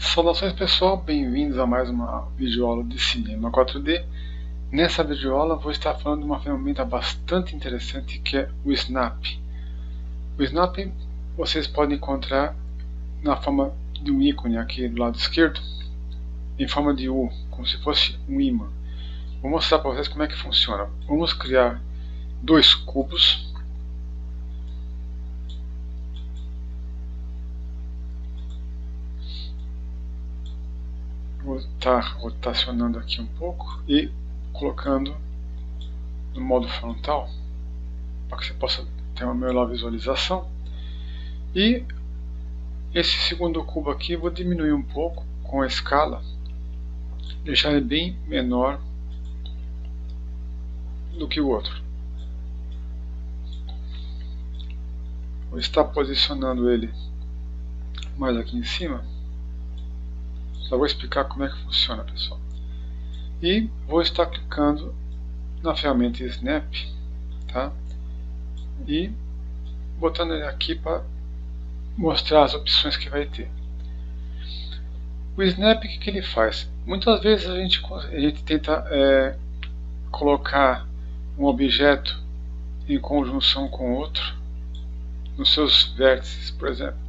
Saudações pessoal, bem-vindos a mais uma videoaula de cinema 4D. Nessa videoaula vou estar falando de uma ferramenta bastante interessante que é o Snap. O Snap vocês podem encontrar na forma de um ícone aqui do lado esquerdo, em forma de U, como se fosse um imã. Vou mostrar para vocês como é que funciona. Vamos criar dois cubos estar rotacionando aqui um pouco e colocando no modo frontal para que você possa ter uma melhor visualização. E esse segundo cubo aqui vou diminuir um pouco com a escala deixar ele bem menor do que o outro. Vou estar posicionando ele mais aqui em cima só vou explicar como é que funciona, pessoal. E vou estar clicando na ferramenta Snap, tá? E botando ele aqui para mostrar as opções que vai ter. O Snap, o que, ele faz? Muitas vezes a gente, a gente tenta é, colocar um objeto em conjunção com outro nos seus vértices, por exemplo.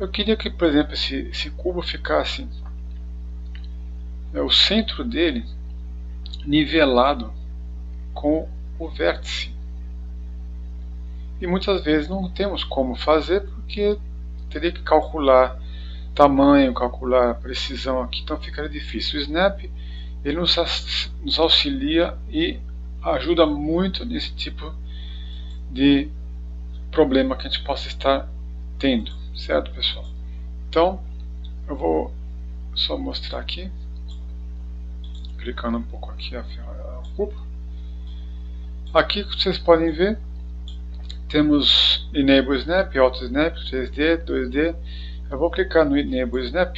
Eu queria que, por exemplo, esse, esse cubo ficasse é o centro dele nivelado com o vértice. E muitas vezes não temos como fazer porque teria que calcular tamanho, calcular precisão aqui, então ficaria difícil. O Snap ele nos, nos auxilia e ajuda muito nesse tipo de problema que a gente possa estar tendo, certo pessoal? Então eu vou só mostrar aqui clicando um pouco aqui a, a culpa. Aqui vocês podem ver, temos Enable Snap, Auto Snap, 3D, 2D. Eu vou clicar no Enable Snap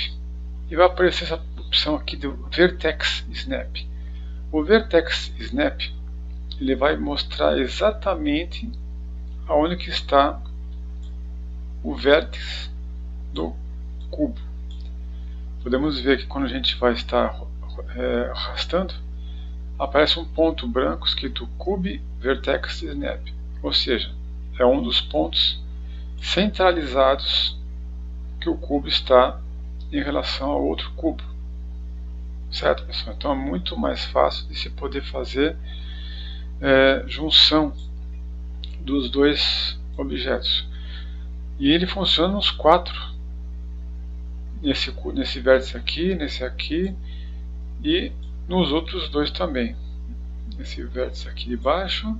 e vai aparecer essa opção aqui do Vertex Snap. O Vertex Snap ele vai mostrar exatamente aonde que está o vértice do cubo. Podemos ver que quando a gente vai estar é, arrastando, aparece um ponto branco escrito Cube Vertex Snap, ou seja, é um dos pontos centralizados que o cubo está em relação ao outro cubo. Certo, pessoal? Então é muito mais fácil de se poder fazer é, junção dos dois objetos. E ele funciona nos quatro. Nesse, nesse vértice aqui, nesse aqui e nos outros dois também. Esse vértice aqui de baixo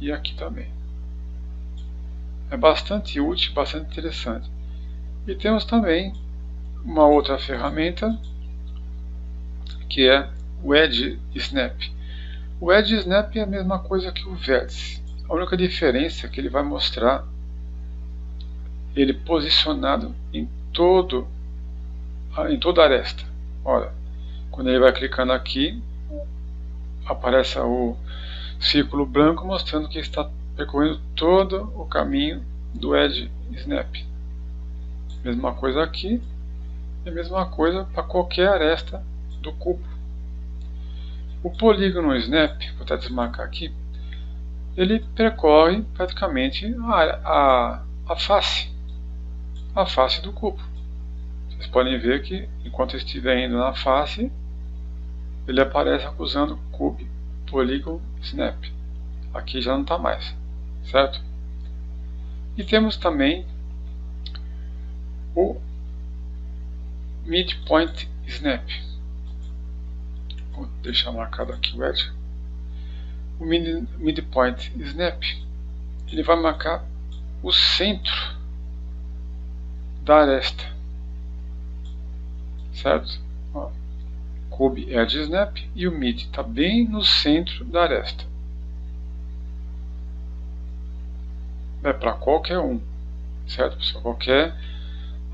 e aqui também. É bastante útil, bastante interessante. E temos também uma outra ferramenta que é o Edge Snap. O Edge Snap é a mesma coisa que o vértice. A única diferença é que ele vai mostrar ele posicionado em todo em toda a aresta. Olha, quando ele vai clicando aqui, aparece o círculo branco mostrando que está percorrendo todo o caminho do Edge Snap. Mesma coisa aqui e a mesma coisa para qualquer aresta do cubo. O polígono Snap, vou até desmarcar aqui, ele percorre praticamente a, a, a face, a face do cubo. Vocês podem ver que enquanto estiver indo na face, ele aparece acusando Cube Polygon Snap. Aqui já não está mais, certo? E temos também o Midpoint Snap. Vou deixar marcado aqui o edge. O mid, Midpoint Snap ele vai marcar o centro da aresta, certo? Ó. Cube Edge Snap e o Mid está bem no centro da aresta. É para qualquer um, certo pessoal? Qualquer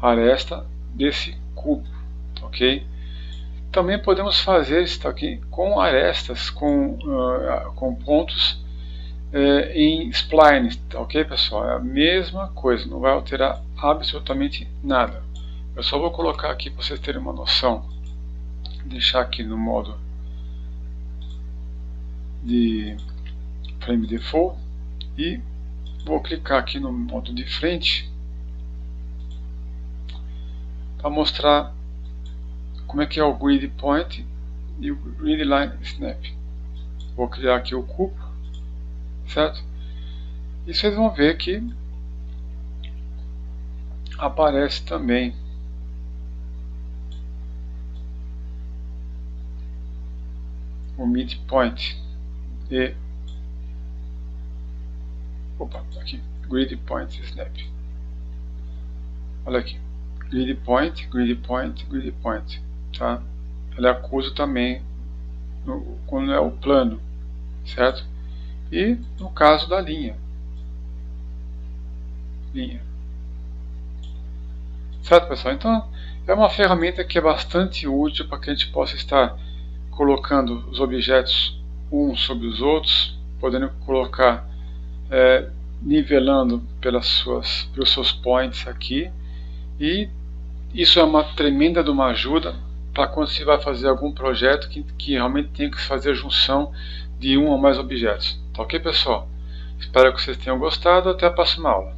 aresta desse cubo, ok? Também podemos fazer isso aqui com arestas, com, uh, com pontos uh, em splines, ok pessoal? É a mesma coisa, não vai alterar absolutamente nada. Eu só vou colocar aqui para vocês terem uma noção. Deixar aqui no modo de frame default e vou clicar aqui no modo de frente para mostrar como é que é o grid point e o grid line snap. Vou criar aqui o cubo, certo? E vocês vão ver que aparece também o midpoint e opa, aqui, grid point snap. Olha aqui, grid point, grid point, grid point, tá? Ela acusa também no, quando é o plano, certo? E no caso da linha, linha, certo pessoal? Então é uma ferramenta que é bastante útil para que a gente possa estar colocando os objetos uns sobre os outros, podendo colocar é, nivelando pelas suas, pelos seus points aqui e isso é uma tremenda de uma ajuda para quando você vai fazer algum projeto que, que realmente tem que fazer a junção de um ou mais objetos. Tá ok pessoal? Espero que vocês tenham gostado, até a próxima aula.